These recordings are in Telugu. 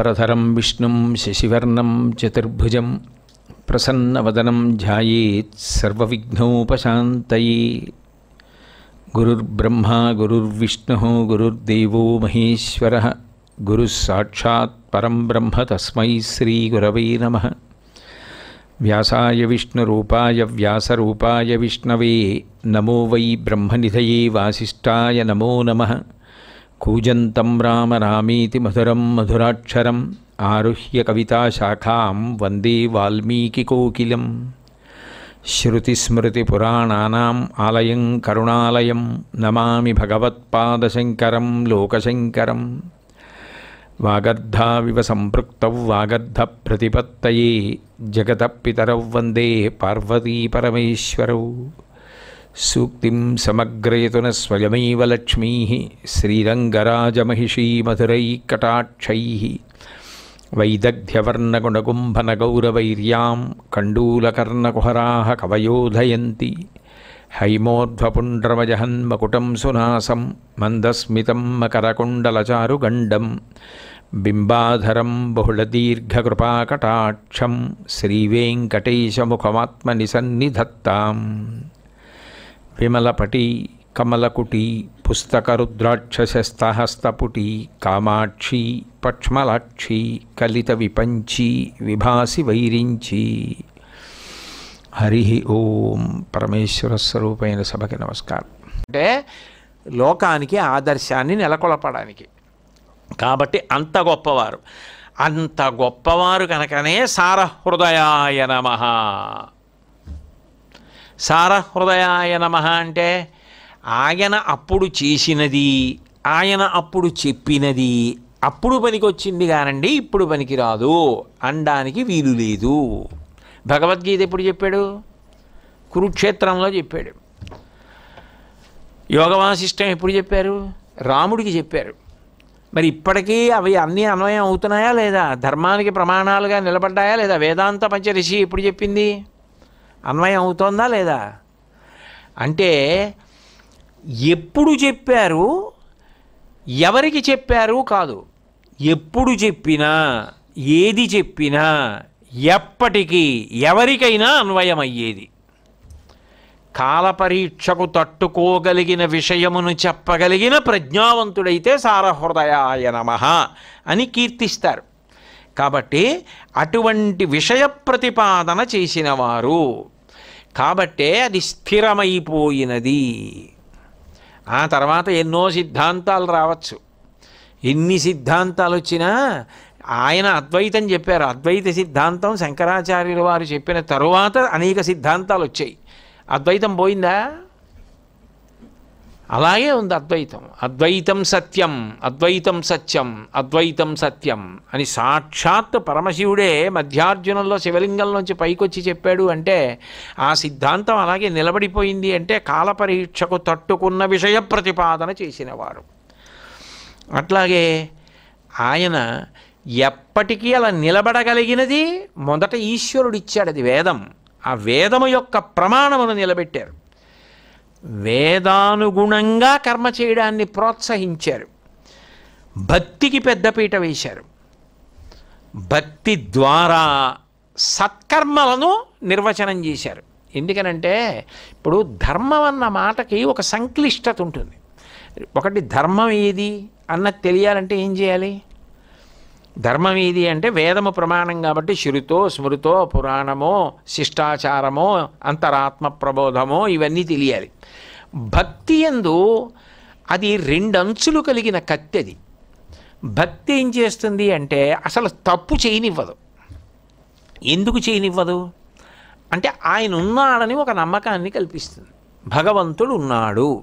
कुम्बरधरं विष्णु शशिवर्णं चतुर्भुज प्रसन्नवदनं ध्यायेत् सर्वविघ्नोपशान्तये। गुरुर्ब्रह्मा, गुरुर्विष्णुः, गुरुर्देवो महेश्वरः गुरुः ब्रह्म तस्म श्रीगुरव नम। व्यासाय विष्णुरूपाय, व्यासरूपाय विष्णवे, नमो वै ब्रह्म ब्रह्मनिधये वासिष्ठाय नमो नमः। कूजन्तं राम रामीति मधुरं मधुराक्षरम् आरुह्य कविताशाखां वंदे वाल्मीकिकोकिलं श्रुतिस्मृतिपुराणानाम् आलयं करुणालयं नमामि भगवत्पादशङ्करं लोकशङ्करं वागर्धाविव सम्पृक्तौ वागर्धप्रतिपत्तये जगतः पितरौ वंदे पार्वतीपरमेश्वरौ। सूक्ति समग्रेतुन स्वयमेव लक्ष्मी श्रीरंगराजमहिषी मधुरै कटाक्ष वैदग्ध्यवर्णगुणगुंभनगौरवैर्यां कण्डूलकर्णकुहरा कवयोधयन्ति। हैमोध्वपुण्ड्रमजहन्मकुटं सुनासं मन्दस्मितं मकरकुण्डलचारुगण्डं। बिम्बाधरं बहुलदीर्घकृपाकटाक्षं श्रीवेङ्कटेशमुखमात्मनिसन्निधत्ताम्। విమలపటి కమలకుటి పుస్తకరుద్రాక్షశస్తహస్తపుటి కామాక్షి పక్ష్మలాక్షి కలిత విపంచి విభాసి వైరించి. హరి ఓం పరమేశ్వర స్వరూపైన సభకి నమస్కారం. అంటే లోకానికి ఆదర్శాన్ని నెలకొల్పడానికి. కాబట్టి అంత గొప్పవారు. అంత గొప్పవారు కనుకనే సారహృదయాయ నమ. సారహృదయాయ నమ అంటే ఆయన అప్పుడు చేసినది ఆయన అప్పుడు చెప్పినది అప్పుడు పనికొచ్చింది కానండి ఇప్పుడు పనికిరాదు అనడానికి వీలు లేదు. భగవద్గీత ఎప్పుడు చెప్పాడు? కురుక్షేత్రంలో చెప్పాడు. యోగవాసిష్టం ఎప్పుడు చెప్పారు? రాముడికి చెప్పారు. మరి ఇప్పటికీ అవి అన్నీ అన్వయం అవుతున్నాయా లేదా? ధర్మానికి ప్రమాణాలుగా నిలబడ్డాయా లేదా? వేదాంత పంచరిషి ఎప్పుడు చెప్పింది? అన్వయం అవుతోందా లేదా? అంటే ఎప్పుడు చెప్పారు? ఎవరికి చెప్పారు కాదు. ఎప్పుడు చెప్పినా ఏది చెప్పినా ఎప్పటికీ ఎవరికైనా అన్వయమయ్యేది. కాలపరీక్షకు తట్టుకోగలిగిన విషయమును చెప్పగలిగిన ప్రజ్ఞావంతుడైతే సారహృదయాయ నమ అని కీర్తిస్తారు. కాబట్టి అటువంటి విషయ ప్రతిపాదన చేసినవారు. కాబట్టే అది స్థిరమైపోయినది. ఆ తర్వాత ఎన్నో సిద్ధాంతాలు రావచ్చు. ఎన్ని సిద్ధాంతాలు వచ్చినా ఆయన అద్వైతం చెప్పారు. అద్వైత సిద్ధాంతం శంకరాచార్యుల వారు చెప్పిన తరువాత అనేక సిద్ధాంతాలు వచ్చాయి. అద్వైతం పోయిందా? అలాగే ఉంది అద్వైతం. అద్వైతం సత్యం అద్వైతం సత్యం అద్వైతం సత్యం అని సాక్షాత్ పరమశివుడే మధ్యార్జునంలో శివలింగంలోంచి పైకొచ్చి చెప్పాడు అంటే ఆ సిద్ధాంతం అలాగే నిలబడిపోయింది అంటే కాలపరీక్షకు తట్టుకున్న విషయ ప్రతిపాదన చేసినవారు అట్లాగే ఆయన ఎప్పటికీ అలా నిలబడగలిగినది మొదట ఈశ్వరుడు ఇచ్చాడు అది వేదం. ఆ వేదము యొక్క ప్రమాణమును నిలబెట్టారు. వేదానుగుణంగా కర్మ చేయడాన్ని ప్రోత్సహించారు. భక్తికి పెద్దపీట వేశారు. భక్తి ద్వారా సత్కర్మలను నిర్వచనం చేశారు. ఎందుకనంటే ఇప్పుడు ధర్మం అన్న మాటకి ఒక సంక్లిష్టత ఉంటుంది. ఒకటి ధర్మం ఏది అన్నది తెలియాలంటే ఏం చేయాలి? ధర్మం ఏది అంటే వేదము ప్రమాణం కాబట్టి శృతో స్మృతో పురాణమో శిష్టాచారమో అంతరాత్మ ప్రబోధమో ఇవన్నీ తెలియాలి. భక్తి ఎందు అది రెండంచులు కలిగిన కత్తి అది భక్తి ఏం చేస్తుంది అంటే అసలు తప్పు చేయనివ్వదు. ఎందుకు చేయనివ్వదు? అంటే ఆయన ఉన్నాడని ఒక నమ్మకాన్ని కల్పిస్తుంది. భగవంతుడు ఉన్నాడు.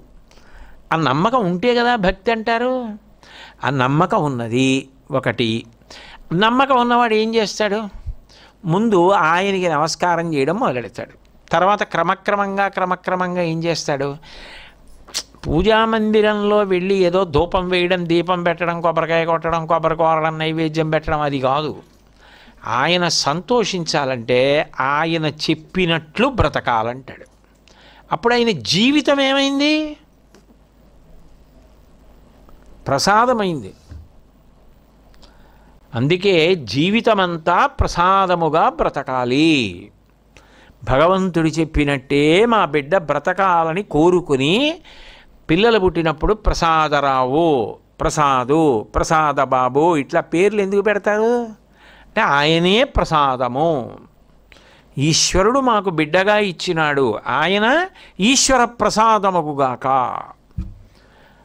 ఆ నమ్మకం ఉంటే కదా భక్తి అంటారు? ఆ నమ్మకం ఉన్నది. ఒకటి. నమ్మకం ఉన్నవాడు ఏం చేస్తాడు? ముందు ఆయనకి నమస్కారం చేయడం మొదలెడతాడు. తర్వాత క్రమక్రమంగా క్రమక్రమంగా ఏం చేస్తాడు? పూజా మందిరంలో వెళ్ళి ఏదో ధూపం వేయడం దీపం పెట్టడం కొబ్బరికాయ కొట్టడం కొబ్బరి కోరడం నైవేద్యం పెట్టడం అది కాదు. ఆయన సంతోషించాలంటే ఆయన చెప్పినట్లు బ్రతకాలంటాడు. అప్పుడు ఆయన జీవితం ఏమైంది? ప్రసాదమైంది. అందుకే జీవితమంతా ప్రసాదముగా బ్రతకాలి. భగవంతుడు చెప్పినట్టే మా బిడ్డ బ్రతకాలని కోరుకుని పిల్లలు పుట్టినప్పుడు ప్రసాదరావు ప్రసాదు ప్రసాద బాబు ఇట్లా పేర్లు ఎందుకు పెడతారు? అంటే ఆయనే ప్రసాదము. ఈశ్వరుడు మాకు బిడ్డగా ఇచ్చినాడు. ఆయన ఈశ్వర ప్రసాదముగుగాక.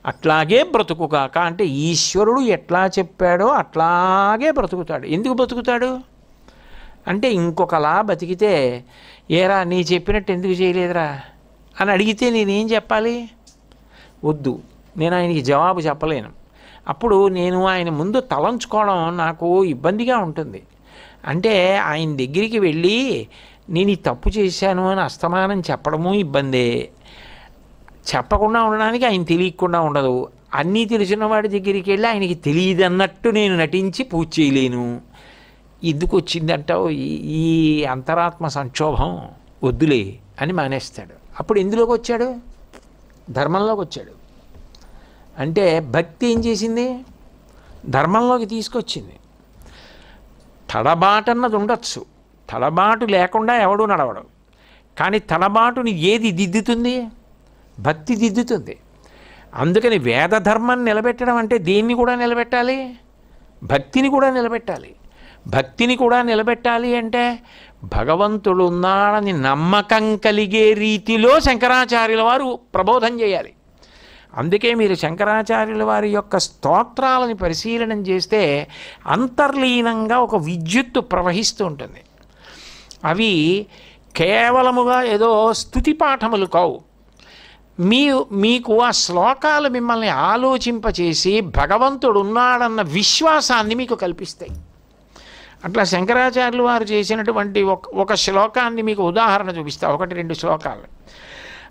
అట్లాగే బ్రతుకుగాక అంటే ఈశ్వరుడు ఎట్లా చెప్పాడో అట్లాగే బ్రతుకుతాడు. ఎందుకు బ్రతుకుతాడు? అంటే ఇంకొకలా బతికితే ఏరా నీ చెప్పినట్టు ఎందుకు చేయలేదురా? అని అడిగితే నేనేం చెప్పాలి? వద్దు నేను ఆయనకి జవాబు చెప్పలేను. అప్పుడు నేను ఆయన ముందు తలంచుకోవడం నాకు ఇబ్బందిగా ఉంటుంది. అంటే ఆయన దగ్గరికి వెళ్ళి నేను ఈ తప్పు చేశాను అని అస్తమానం చెప్పడము ఇబ్బందే. చెప్పకుండా ఉండడానికి ఆయన తెలియకుండా ఉండదు. అన్నీ తెలిసిన వాడి దగ్గరికి వెళ్ళి ఆయనకి తెలియదన్నట్టు నేను నటించి పూజ చేయలేను. ఎందుకు వచ్చిందంటావు? ఈ- ఈ అంతరాత్మ సంక్షోభం వద్దులే అని మానేస్తాడు. అప్పుడు ఎందులోకి వచ్చాడు? ధర్మంలోకి వచ్చాడు. అంటే భక్తి ఏం చేసింది? ధర్మంలోకి తీసుకొచ్చింది. తడబాటన్నది ఉండొచ్చు. తడబాటు లేకుండా ఎవడూ నడవడు. కానీ తడబాటుని ఏది దిద్దుతుంది? భక్తి దిద్దుతుంది. అందుకని వేద ధర్మాన్ని నిలబెట్టడం అంటే దేన్ని కూడా నిలబెట్టాలి? భక్తిని కూడా నిలబెట్టాలి. భక్తిని కూడా నిలబెట్టాలి అంటే భగవంతుడు ఉన్నాడని నమ్మకం కలిగే రీతిలో శంకరాచార్యుల వారు ప్రబోధం చేయాలి. అందుకే మీరు శంకరాచార్యుల వారి యొక్క స్తోత్రాలని పరిశీలనం చేస్తే అంతర్లీనంగా ఒక విద్యుత్తు ప్రవహిస్తూ ఉంటుంది. అవి కేవలముగా ఏదో స్థుతి పాఠములు కావు. మీ మీకు ఆ శ్లోకాలు మిమ్మల్ని ఆలోచింపచేసి భగవంతుడు ఉన్నాడన్న విశ్వాసాన్ని మీకు కల్పిస్తాయి. అట్లా శంకరాచార్యులు వారు చేసినటువంటి ఒక ఒక శ్లోకాన్ని మీకు ఉదాహరణ చూపిస్తా ఒకటి రెండు శ్లోకాలు.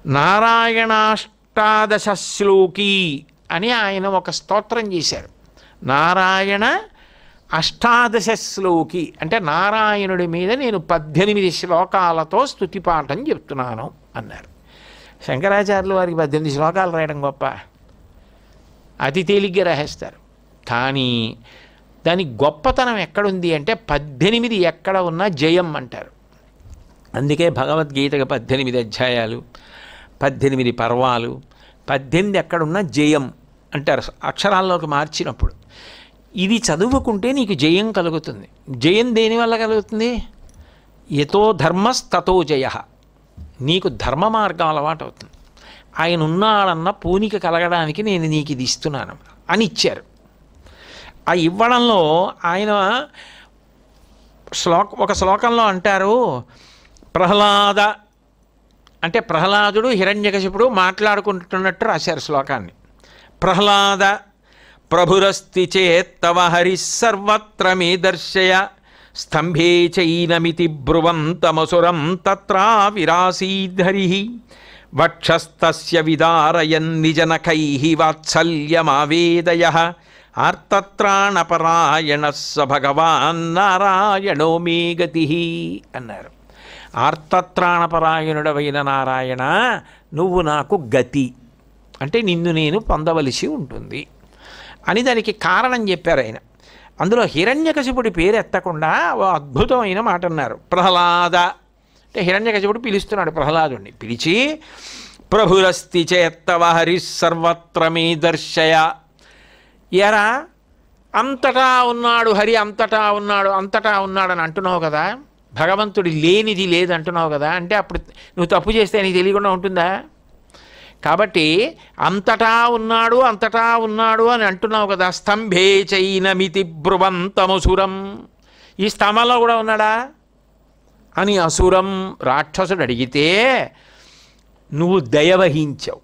నారాయణాష్టాదశ శ్లోకి అని ఆయన ఒక స్తోత్రం చేశారు. నారాయణ అష్టాదశ శ్లోకి. అంటే నారాయణుడి మీద నేను పద్దెనిమిది శ్లోకాలతో స్థుతిపాఠం చెప్తున్నాను అన్నారు. శంకరాచార్యులు వారికి పద్దెనిమిది శ్లోకాలు రాయడం గొప్ప. అతి తేలిగ్గా రాసేస్తారు. కానీ దాని గొప్పతనం ఎక్కడుంది అంటే పద్దెనిమిది ఎక్కడ ఉన్నా జయం అంటారు. అందుకే భగవద్గీతకు పద్దెనిమిది అధ్యాయాలు పద్దెనిమిది పర్వాలు పద్దెనిమిది ఎక్కడున్నా జయం అంటారు. అక్షరాల్లోకి మార్చినప్పుడు. ఇది చదువుకుంటే నీకు జయం కలుగుతుంది. జయం దేనివల్ల కలుగుతుంది? యతో ధర్మస్తతో జయ. నీకు ధర్మ మార్గం అలవాటు అవుతుంది. ఆయన ఉన్నాడన్న పూనిక కలగడానికి నేను నీకు ఇది ఇస్తున్నాను అని ఇచ్చారు. ఆ ఇవ్వడంలో ఆయన శ్లోక ఒక శ్లోకంలో అంటారు ప్రహ్లాద అంటే ప్రహ్లాదుడు హిరణ్యకశిపుడు మాట్లాడుకుంటున్నట్టు రాశారు శ్లోకాన్ని. ప్రహ్లాద ప్రభురస్తి చేత్తవ హరి సర్వత్ర దర్శయ స్తంభే చైనమితి బ్రువంతమసురం తత్రా విరాసీధరి వక్షస్తస్య విదారయన్ నిజనకై వాత్సల్యమావేదయ. ఆర్తత్రాణపరాయణ స భగవాన్ నారాయణో మే గతి అన్నారు. ఆర్తత్రాణపరాయణుడవైన నారాయణ నువ్వు నాకు గతి. అంటే నిన్ను నేను పొందవలసి ఉంటుంది. అని దానికి కారణం చెప్పారు ఆయన. అందులో హిరణ్యకశిపుడి పేరు ఎత్తకుండా ఓ అద్భుతమైన మాట అన్నారు. ప్రహ్లాద. అంటే హిరణ్యకశిపుడు పిలుస్తున్నాడు ప్రహ్లాదుణ్ణి. పిలిచి ప్రభురస్తి చేత్తవ హరి సర్వత్ర మీ దర్శయ. ఎరా అంతటా ఉన్నాడు హరి అంతటా ఉన్నాడు అంతటా ఉన్నాడని అంటున్నావు కదా. భగవంతుడి లేనిది లేదంటున్నావు కదా. అంటే అప్పుడు నువ్వు తప్పు చేస్తే నీకు తెలియకుండా ఉంటుందా? కాబట్టి అంతటా ఉన్నాడు అంతటా ఉన్నాడు అని అంటున్నావు కదా స్తంభే చైనమితి బ్రువంతమసురం ఈ స్తంభంలో కూడా ఉన్నాడా? అని అసురం రాక్షసుడు అడిగితే నువ్వు దయవహించావు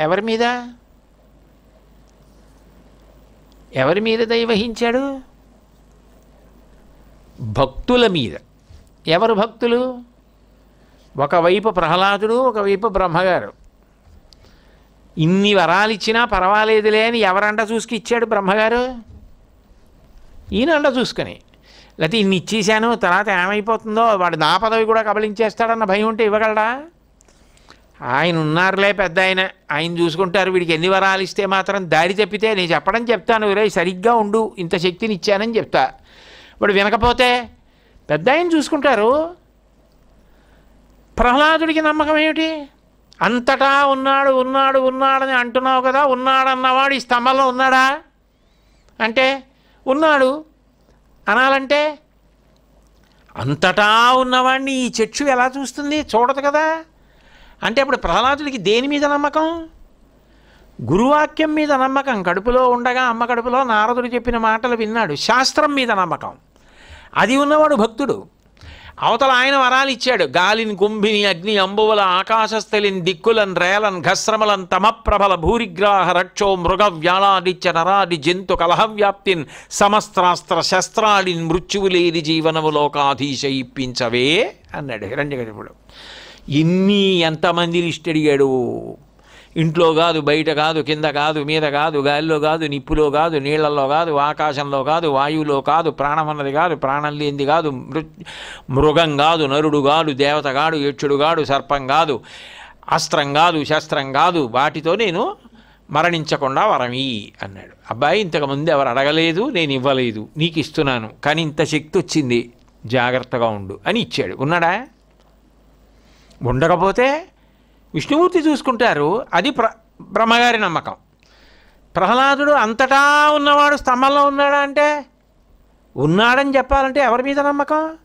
ఎవరి మీద? ఎవరి మీద దయవహించాడు భక్తుల మీద. ఎవరు భక్తులు? ఒకవైపు ప్రహ్లాదుడు ఒకవైపు బ్రహ్మగారు. ఇన్ని వరాలు ఇచ్చినా పర్వాలేదులే అని ఎవరంట చూసుకు ఇచ్చాడు బ్రహ్మగారు? ఈయనంట చూసుకొని. లేకపోతే ఇన్ని ఇచ్చేశాను తర్వాత ఏమైపోతుందో వాడు నా పదవి కూడా కబలించేస్తాడన్న భయం ఉంటే ఇవ్వగలడా? ఆయన ఉన్నారులే పెద్ద ఆయన. ఆయన చూసుకుంటారు వీడికి ఎన్ని వరాలు ఇస్తే మాత్రం దారి తప్పితే నేను చెప్పడం చెప్తాను రే సరిగ్గా ఉండు ఇంత శక్తిని ఇచ్చానని చెప్తా. వాడు వినకపోతే పెద్ద ఆయన చూసుకుంటారు. ప్రహ్లాదుడికి నమ్మకం ఏమిటి? అంతటా ఉన్నాడు ఉన్నాడు ఉన్నాడని అంటున్నావు కదా ఉన్నాడన్నవాడు ఈ స్తంభంలో ఉన్నాడా? అంటే ఉన్నాడు. అనాలంటే అంతటా ఉన్నవాడిని ఈ చర్చు ఎలా చూస్తుంది? చూడదు కదా. అంటే అప్పుడు ప్రహ్లాదుడికి దేని మీద నమ్మకం? గురువాక్యం మీద నమ్మకం. కడుపులో ఉండగా అమ్మ కడుపులో నారదుడు చెప్పిన మాటలు విన్నాడు. శాస్త్రం మీద నమ్మకం. అది ఉన్నవాడు భక్తుడు. అవతల ఆయన వరాలు ఇచ్చాడు. గాలిని కుంభిని అగ్ని అంబువల ఆకాశస్థలిన్ దిక్కులన్ రేలన్ ఘస్రమలన్ తమప్రబల భూరిగ్రాహ రక్షో మృగ వ్యాళాదిత్య నరాది జంతు కలహవ్యాప్తిన్ సమస్త్రాస్త్ర శస్త్రాలిన్ మృత్యువులేని జీవనము లోకాధీశ ఇప్పించవే అన్నాడు హిరణ్యకశిపుడు ఇన్ని ఎంతమంది లిస్ట్ అడిగాడు? ఇంట్లో కాదు బయట కాదు కింద కాదు మీద కాదు గాలిలో కాదు నిప్పులో కాదు నీళ్ళలో కాదు ఆకాశంలో కాదు వాయువులో కాదు ప్రాణం అన్నది కాదు ప్రాణం లేనిది కాదు మృ మృగం కాదు నరుడు కాదు దేవత కాడు యక్షుడు కాడు సర్పం కాదు అస్త్రం కాదు శస్త్రం కాదు వాటితో నేను మరణించకుండా వరమి అన్నాడు. అబ్బాయి ఇంతకుముందు ఎవరు అడగలేదు నేను ఇవ్వలేదు నీకు ఇస్తున్నాను కానీ ఇంత శక్తి వచ్చింది జాగ్రత్తగా ఉండు అని ఇచ్చాడు. ఉన్నాడా? ఉండకపోతే విష్ణుమూర్తి చూసుకుంటారు అది ప్ర బ్రహ్మగారి నమ్మకం. ప్రహ్లాదుడు అంతటా ఉన్నవాడు స్తంభంలో ఉన్నాడా అంటే? ఉన్నాడని చెప్పాలంటే ఎవరి మీద నమ్మకం?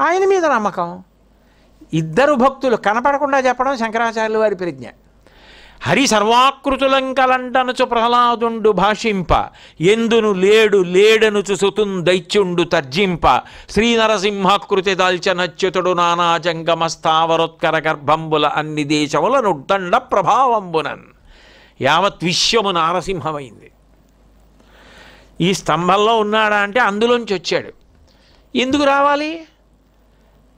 ఆయన మీద నమ్మకం. ఇద్దరు భక్తులు కనపడకుండా చెప్పడం శంకరాచార్యుల వారి ప్రజ్ఞ. హరి సర్వాకృతులంకలంటనుచు ప్రహ్లాదుండు భాషింప ఎందును లేడు లేడనుచు సుతున్ దైత్యుండు తర్జింప శ్రీనరసింహాకృతి దాల్చనచ్యుతుడు నానా జంగమ స్థావరోత్కర గర్భంబుల అన్ని దేశముల నుడ్దండ ప్రభావంబునన్. యావత్ విశ్వము నారసింహమైంది. ఈ స్తంభంలో ఉన్నాడా అంటే అందులోంచి వచ్చాడు ఎందుకు రావాలి?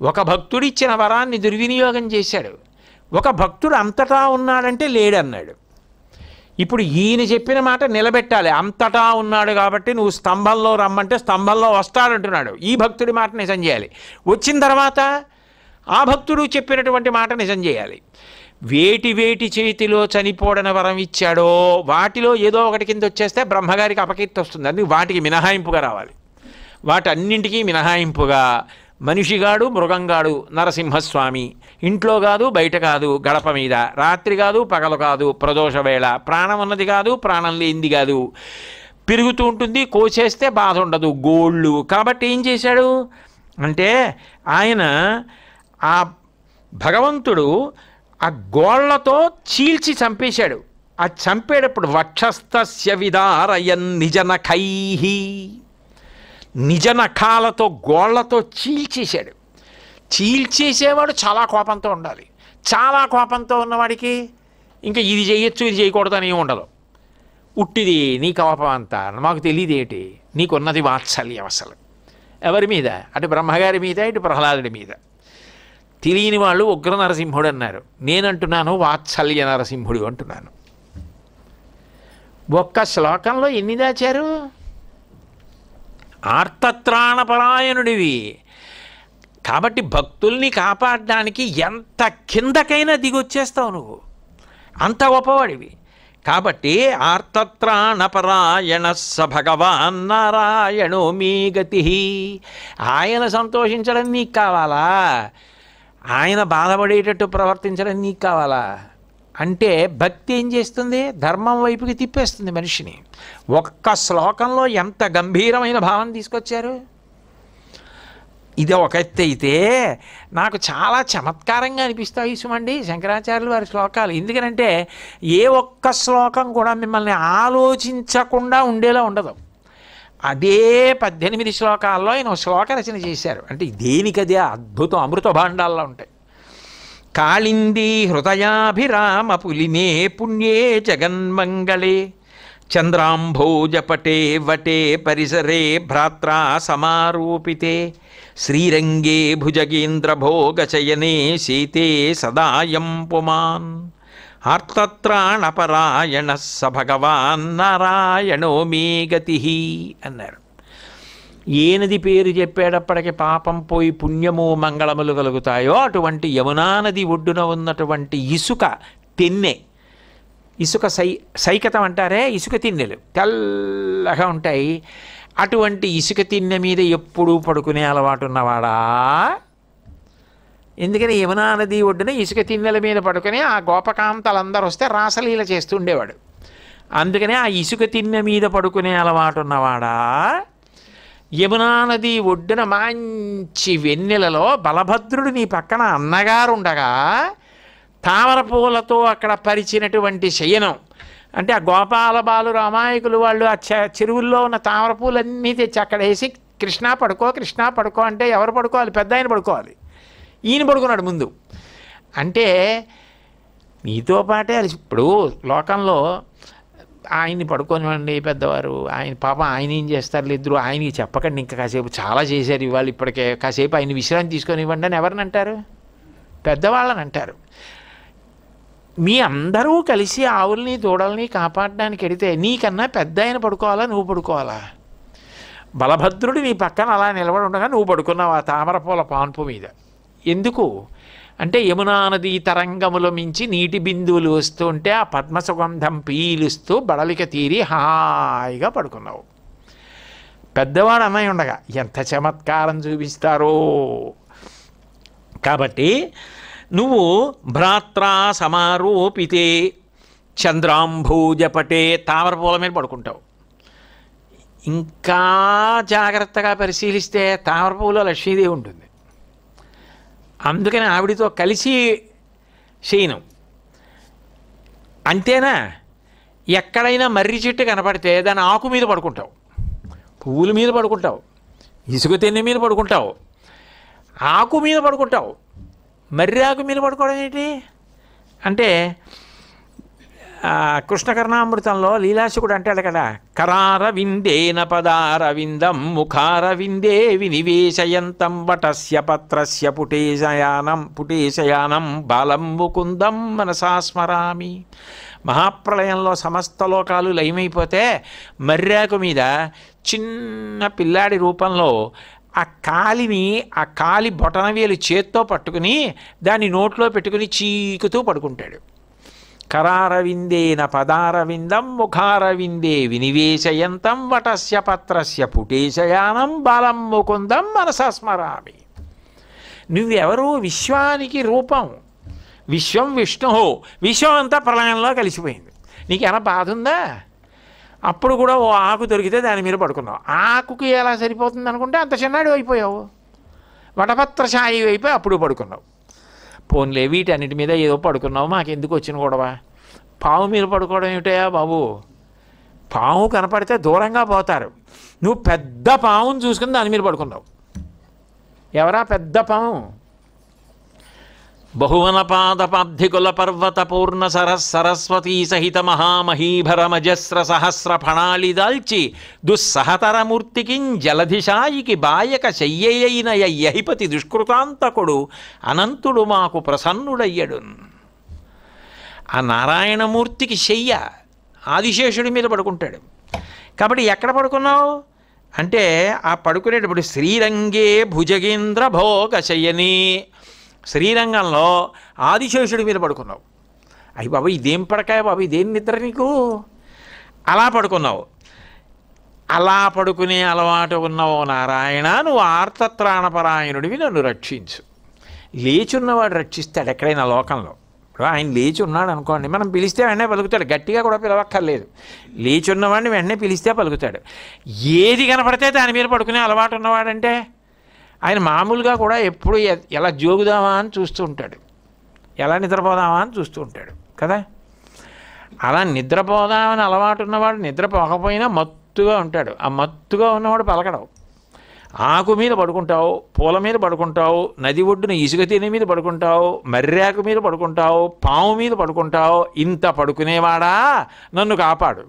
ఒక భక్తుడిచ్చిన వరాన్ని దుర్వినియోగం చేశాడు. ఒక భక్తుడు అంతటా ఉన్నాడంటే లేడన్నాడు. ఇప్పుడు ఈయన చెప్పిన మాట నిలబెట్టాలి. అంతటా ఉన్నాడు కాబట్టి నువ్వు స్తంభంలో రమ్మంటే స్తంభంలో వస్తాడంటున్నాడు ఈ భక్తుడి మాట నిజం చేయాలి. వచ్చిన తర్వాత ఆ భక్తుడు చెప్పినటువంటి మాట నిజం చేయాలి. వేటి వేటి చేతిలో చనిపోడని వరం ఇచ్చాడో వాటిలో ఏదో ఒకటి కింద వచ్చేస్తే బ్రహ్మగారికి అపకీర్తి వస్తుంది. అందుకు వాటికి మినహాయింపుగా రావాలి. వాటన్నింటికీ మినహాయింపుగా మనిషిగాడు మృగంగాడు నరసింహస్వామి. ఇంట్లో కాదు బయట కాదు గడప మీద. రాత్రి కాదు పగలు కాదు ప్రదోష వేళ. ప్రాణం ఉన్నది కాదు ప్రాణం లేనిది కాదు. పెరుగుతూ ఉంటుంది కోసేస్తే బాధ ఉండదు గోళ్ళు. కాబట్టి ఏం చేశాడు? అంటే ఆయన ఆ భగవంతుడు ఆ గోళ్ళతో చీల్చి చంపేశాడు. ఆ చంపేటప్పుడు వక్షస్థస్య విదారయన్ నిజనఖైహి నిజ నఖాలతో గోళ్ళతో చీల్చేశాడు. చీల్చేసేవాడు చాలా కోపంతో ఉండాలి. చాలా కోపంతో ఉన్నవాడికి ఇంకా ఇది చేయొచ్చు ఇది చేయకూడదు అని ఉండదు. ఉట్టిది నీ కోపం అంతా మాకు తెలియదేటి నీకున్నది వాత్సల్యం అసలు. ఎవరి మీద? అటు బ్రహ్మగారి మీద ఇటు ప్రహ్లాదుడి మీద. తెలియని వాళ్ళు ఉగ్ర నరసింహుడు అన్నారు. నేనంటున్నాను వాత్సల్య నరసింహుడు అంటున్నాను. ఒక్క శ్లోకంలో ఎన్ని దాచారు? ఆర్తత్రాణపరాయణుడివి. కాబట్టి భక్తుల్ని కాపాడడానికి ఎంత కిందకైనా దిగొచ్చేస్తావు నువ్వు. అంత గొప్పవాడివి. కాబట్టి ఆర్తత్రాణపరాయణ స భగవాన్ నారాయణో మీ గతి. ఆయన సంతోషించడం నీకు కావాలా? ఆయన బాధపడేటట్టు ప్రవర్తించడం నీకు కావాలా? అంటే భక్తి ఏం చేస్తుంది? ధర్మం వైపుకి తిప్పేస్తుంది మనిషిని. ఒక్క శ్లోకంలో ఎంత గంభీరమైన భావం తీసుకొచ్చారు? ఇది ఒక ఎత్తు అయితే నాకు చాలా చమత్కారంగా అనిపిస్తాయి సుమండి శంకరాచార్యులు వారి శ్లోకాలు. ఎందుకనంటే ఏ ఒక్క శ్లోకం కూడా మిమ్మల్ని ఆలోచించకుండా ఉండేలా ఉండదు. అదే పద్దెనిమిది శ్లోకాల్లో ఆయన ఒక శ్లోక రచన చేశారు. అంటే దేనికదే అద్భుతం అమృత భాండాల్లో ఉంటాయి. కాళిందీ హృదయాభిరామ పులినే పుణ్యే జగన్మంగళే చంద్రాంభోజపటే వటే పరిసరే భ్రాత్రా సమారూపితే శ్రీరంగే భుజగేంద్రభోగచయనే శీతే సదాయం పుమాన్ ఆర్తత్రాణపరాయణ స భగవాన్ నారాయణో మే గతి అన్నారు ఏ నది పేరు చెప్పేటప్పటికి పాపం పోయి పుణ్యము మంగళములు కలుగుతాయో అటువంటి యమునా నది ఒడ్డున ఉన్నటువంటి ఇసుక తిన్నె. ఇసుక సై సైకతం అంటారే? ఇసుక తిన్నెలు. తెల్లగా ఉంటాయి. అటువంటి ఇసుక తిన్నె మీద ఎప్పుడూ పడుకునే అలవాటు ఉన్నవాడా? ఎందుకని యమునా నది ఒడ్డున ఇసుక తిన్నెల మీద పడుకుని ఆ గోపకాంతలందరూ వస్తే రాసలీల చేస్తుండేవాడు అందుకనే ఆ ఇసుక తిన్నె మీద పడుకునే అలవాటు ఉన్నవాడా? యమునా నది ఒడ్డున మంచి వెన్నెలలో బలభద్రుడు నీ పక్కన అన్నగారు ఉండగా తామర పూలతో అక్కడ పరిచినటువంటి శయనం. అంటే ఆ గోపాల బాలు రామాయకులు వాళ్ళు ఆ చె- చెరువుల్లో ఉన్న తామర పూలన్నీ తెచ్చి అక్కడ వేసి కృష్ణ పడుకో కృష్ణ పడుకో అంటే ఎవరు పడుకోవాలి? పెద్ద ఆయన పడుకోవాలి. ఈయన పడుకున్నాడు ముందు. అంటే నీతో పాటే ఇప్పుడు లోకంలో ఆయన్ని పడుకోనివ్వండి పెద్దవారు. ఆయన పాప ఆయన ఏం చేస్తారు ఇద్దరు? ఆయనకి చెప్పకండి ఇంకా కాసేపు. చాలా చేశారు ఇవాళ ఇప్పటికే. కాసేపు ఆయన విశ్రాంతి తీసుకొని ఇవ్వండి అని ఎవరిని అంటారు? పెద్దవాళ్ళని అంటారు. మీ అందరూ కలిసి ఆవుల్ని దూడల్ని కాపాడడానికి ఎడితే నీకన్నా పెద్ద ఆయన పడుకోవాలా? నువ్వు పడుకోవాలా? బలభద్రుడు నీ పక్కన అలా నిలబడి ఉండగా నువ్వు పడుకున్నావు? ఆ తామరపూల పాన్పు మీద. ఎందుకు? అంటే యమునా నది తరంగములు మించి నీటి బిందువులు వస్తుంటే ఆ పద్మసుగంధం పీలుస్తూ బడలిక తీరి హాయిగా పడుకున్నావు. పెద్దవాడు అన్నయ్య ఉండగా ఎంత చమత్కారం చూపిస్తారో! కాబట్టి నువ్వు భ్రాత్రా సమారోపితే చంద్రాంభూజపటే తామర పూల మీద పడుకుంటావు. ఇంకా జాగ్రత్తగా పరిశీలిస్తే తామర పూలో లక్ష్మీదేవి ఉంటుంది. అందుకని ఆవిడితో కలిసి చేయను. అంతేనా? ఎక్కడైనా మర్రి చెట్టు కనపడితే దాని ఆకు మీద పడుకుంటావు. పువ్వుల మీద పడుకుంటావు. ఇసుక తెన్నె మీద పడుకుంటావు. ఆకు మీద పడుకుంటావు. మర్రి ఆకు మీద పడుకోవడం ఏంటి? అంటే కృష్ణకర్ణామృతంలో లీలాశకుడు అంటాడు కదా కరార విందేన పదార విందం ముఖార విందే వినివేశయంతం వటస్య పత్రస్య పుటేశయానం పుటేశయానం బాలం ముకుందం మనసా స్మరామి. మహాప్రళయంలో సమస్త లోకాలు లయమైపోతే మర్రాకు మీద చిన్న పిల్లాడి రూపంలో ఆ కాలిని ఆ కాలి బొటనవేలు చేత్తో పట్టుకుని దాన్ని నోట్లో పెట్టుకుని చీకుతూ పడుకుంటాడు. కరారవిందేన పదారవిందం ముఖారవిందే వినివేశయంతం వటస్య పత్రస్య పుటేశయానం బాలం ముకుందం మనసస్మరామి నువ్వెవరు విశ్వానికి రూపం. విశ్వం విష్ణు. విశ్వం అంతా ప్రళయంలో కలిసిపోయింది. నీకేమైనా బాధ ఉందా అప్పుడు కూడా ఓ ఆకు దొరికితే దాని మీద పడుకున్నావు. ఆకుకి ఎలా సరిపోతుంది అనుకుంటే అంత చిన్నాడు అయిపోయావు. వటపత్రశాయి అయిపోయి అప్పుడు పడుకున్నావు. పోన్లే వీటన్నిటి మీద ఏదో పడుకున్నావు మాకెందుకు వచ్చిన గొడవ? పాము మీద పడుకోవడం ఏమిటయా బాబు? పాము కనపడితే దూరంగా పోతారు. నువ్వు పెద్ద పాముని చూసుకుని దాని మీద పడుకున్నావు. ఎవరా పెద్ద పాము బహువనపాదపాబ్ధికుల పర్వత పూర్ణ సరస్ సహిత మహామహీభరమజస్ర సహస్ర ఫణాలి దాల్చి దుస్సహతరమూర్తికిం జలధిశాయికి బాయక శయ్యయైన యహిపతి దుష్కృతాంతకుడు అనంతుడు మాకు ప్రసన్నుడయ్యడు ఆ నారాయణమూర్తికి శయ్య ఆదిశేషుడి మీద పడుకుంటాడు. కాబట్టి ఎక్కడ పడుకున్నావు? అంటే ఆ పడుకునేటప్పుడు శ్రీరంగే భుజగేంద్ర భోగ శయని శ్రీరంగంలో ఆదిశేషుడి మీద పడుకున్నావు. అయ్యి బాబు ఇదేం పడకాయ బాబు ఇదేం నిద్ర నీకు? అలా పడుకున్నావు. అలా పడుకునే అలవాటు ఉన్నావు నారాయణ నువ్వు ఆర్తత్రాణపరాయణుడివి నన్ను రక్షించు. లేచున్నవాడు రక్షిస్తాడు ఎక్కడైనా లోకంలో. ఇప్పుడు ఆయన లేచి ఉన్నాడు అనుకోండి మనం పిలిస్తే వెంటనే పలుకుతాడు. గట్టిగా కూడా పిలవక్కర్లేదు. లేచి ఉన్నవాడిని వెంటనే పిలిస్తే పలుకుతాడు. ఏది కనపడితే దాని మీద పడుకునే అలవాటు ఉన్నవాడంటే ఆయన మామూలుగా కూడా ఎప్పుడు ఎలా జోగుదామా అని చూస్తూ ఉంటాడు. ఎలా నిద్రపోదామా అని చూస్తూ ఉంటాడు. కదా? అలా నిద్రపోదామని అలవాటు ఉన్నవాడు నిద్రపోకపోయినా మత్తుగా ఉంటాడు. ఆ మత్తుగా ఉన్నవాడు పలకడవు. ఆకు మీద పడుకుంటావు పూల మీద పడుకుంటావు నది ఒడ్డున ఇసుక తిని మీద పడుకుంటావు మర్రాకు మీద పడుకుంటావు పాము మీద పడుకుంటావు ఇంత పడుకునేవాడా? నన్ను కాపాడు.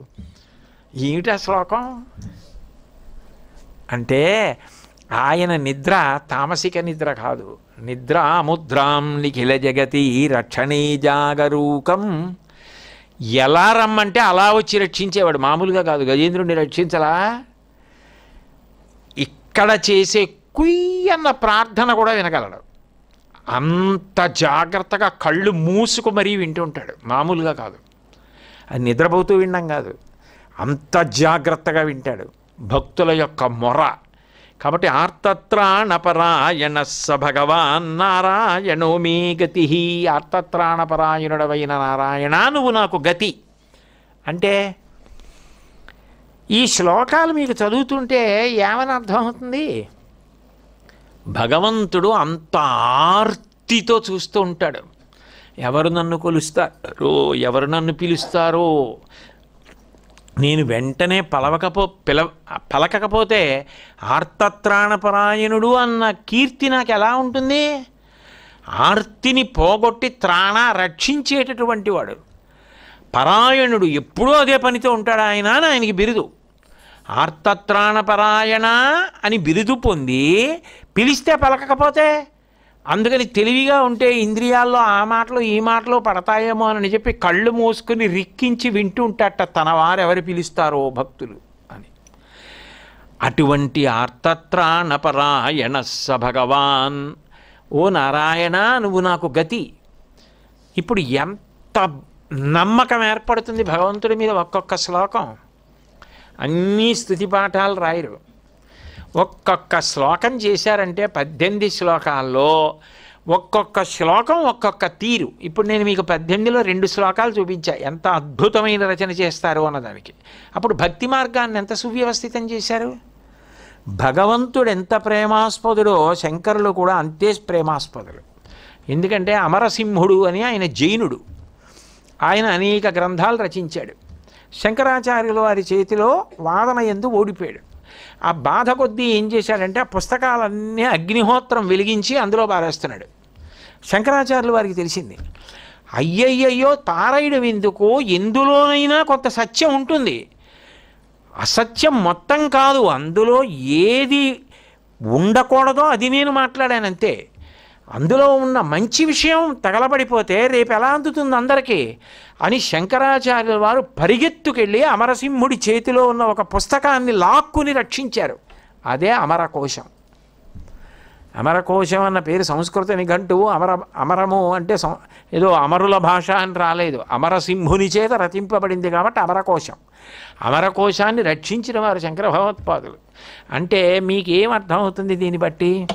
ఏమిటా శ్లోకం? అంటే ఆయన నిద్ర తామసిక నిద్ర కాదు. నిద్రాముద్రాం నిఖిల జగతి రక్షణీ జాగరూకం. ఎలా రమ్మంటే అలా వచ్చి రక్షించేవాడు. మామూలుగా కాదు. గజేంద్రుడిని రక్షించలా? ఇక్కడ చేసే కుయ్యన్న ప్రార్థన కూడా వినగలడు. అంత జాగ్రత్తగా కళ్ళు మూసుకు మరీ వింటూ ఉంటాడు. మామూలుగా కాదు. అది నిద్రపోతూ వినడం కాదు. అంత జాగ్రత్తగా వింటాడు. భక్తుల యొక్క మొర కాబట్టి ఆర్తత్రాణపరాయణ స భగవాన్ నారాయణో మే గతి ఆర్తత్రాణపరాయణుడవైన నారాయణ నువ్వు నాకు గతి. అంటే ఈ శ్లోకాలు మీకు చదువుతుంటే ఏమని అర్థమవుతుంది భగవంతుడు అంత ఆర్తితో చూస్తూ ఉంటాడు. ఎవరు నన్ను కొలుస్తారో ఎవరు నన్ను పిలుస్తారో నేను వెంటనే పలవకపో పిల పలకకపోతే ఆర్తత్రాణపరాయణుడు అన్న కీర్తి నాకు ఎలా ఉంటుంది? ఆర్తిని పోగొట్టి త్రాణ రక్షించేటటువంటి వాడు. పరాయణుడు ఎప్పుడూ అదే పనితో ఉంటాడు ఆయన అని ఆయనకి బిరుదు. ఆర్తత్రాణపరాయణ అని బిరుదు పొంది పిలిస్తే పలకకపోతే అందుకని తెలివిగా ఉంటే ఇంద్రియాల్లో ఆ మాటలు ఈ మాటలు పడతాయేమో అని చెప్పి కళ్ళు మూసుకుని రిక్కించి వింటూ ఉంటాట తన వారు ఎవరు పిలుస్తారో భక్తులు అని. అటువంటి ఆర్తత్రాణపరాయణ స భగవాన్. ఓ నారాయణ నువ్వు నాకు గతి. ఇప్పుడు ఎంత నమ్మకం ఏర్పడుతుంది భగవంతుడి మీద ఒక్కొక్క శ్లోకం. అన్నీ స్థుతి పాఠాలు రాయరు. ఒక్కొక్క శ్లోకం చేశారంటే పద్దెనిమిది శ్లోకాల్లో ఒక్కొక్క శ్లోకం ఒక్కొక్క తీరు. ఇప్పుడు నేను మీకు పద్దెనిమిదిలో రెండు శ్లోకాలు చూపించా. ఎంత అద్భుతమైన రచన చేస్తారు అన్నదానికి అప్పుడు భక్తి మార్గాన్ని ఎంత సువ్యవస్థితం చేశారు? భగవంతుడు ఎంత ప్రేమాస్పదుడో శంకరులు కూడా అంతే ప్రేమాస్పదుడు ఎందుకంటే అమరసింహుడు అని ఆయన జైనుడు. ఆయన అనేక గ్రంథాలు రచించాడు. శంకరాచార్యుల వారి చేతిలో వాదన ఎందు ఓడిపోయాడు. ఆ బాధ కొద్దీ ఏం చేశాడంటే ఆ పుస్తకాలన్నీ అగ్నిహోత్రం వెలిగించి అందులో పారేస్తున్నాడు. శంకరాచార్యులు వారికి తెలిసింది అయ్యయ్యయ్యో పారాయడం ఎందుకు ఎందులోనైనా కొంత సత్యం ఉంటుంది. అసత్యం మొత్తం కాదు అందులో ఏది ఉండకూడదో అది నేను మాట్లాడానంతే. అందులో ఉన్న మంచి విషయం తగలబడిపోతే రేపు ఎలా అందుతుంది అందరికీ? అని శంకరాచార్యుల వారు పరిగెత్తుకెళ్ళి అమరసింహుడి చేతిలో ఉన్న ఒక పుస్తకాన్ని లాక్కుని రక్షించారు. అదే అమరకోశం. అమరకోశం అన్న పేరు సంస్కృత నిఘంటువు అమర అమరము అంటే ఏదో అమరుల భాష అని రాలేదు. అమరసింహుని చేత రచింపబడింది కాబట్టి అమరకోశం. అమరకోశాన్ని రక్షించిన వారు శంకర భగవత్పాదులు. అంటే మీకేం అర్థమవుతుంది దీన్ని బట్టి?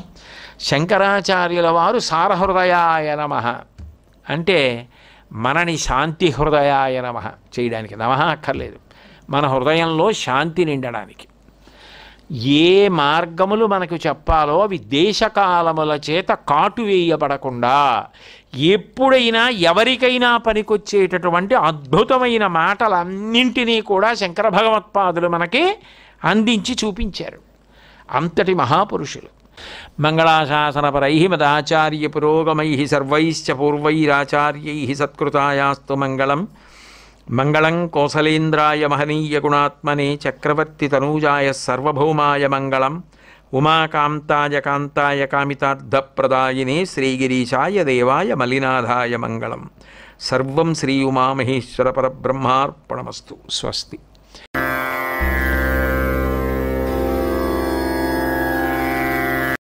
శంకరాచార్యుల వారు సారహృదయాయ నమ. అంటే మనని శాంతి హృదయాయ నమ చేయడానికి. నమ అక్కర్లేదు. మన హృదయంలో శాంతి నిండడానికి. ఏ మార్గములు మనకు చెప్పాలో అవి దేశకాలముల చేత కాటు వేయబడకుండా ఎప్పుడైనా ఎవరికైనా పనికొచ్చేటటువంటి అద్భుతమైన మాటలన్నింటినీ కూడా శంకర భగవత్పాదులు మనకి అందించి చూపించారు. అంతటి మహాపురుషులు. మంగళాశాసనపరై మదాచార్య పురోగమై సర్వైశ్చ పూర్వైరాచార్యై సత్కృతాయాస్తు మంగళం. మంగళం కోసలేంద్రాయ మహనీయ గుణాత్మనే చక్రవర్తి తనూజాయ సర్వభౌమాయ మంగళం. ఉమాకాంతాయ కాంతాయ కామితార్థప్రదాయినే శ్రీగిరీశాయ దేవాయ మలినాథాయ మంగళం. సర్వం శ్రీ ఉమామహేశ్వర పరబ్రహ్మార్పణమస్తు. స్వస్తి.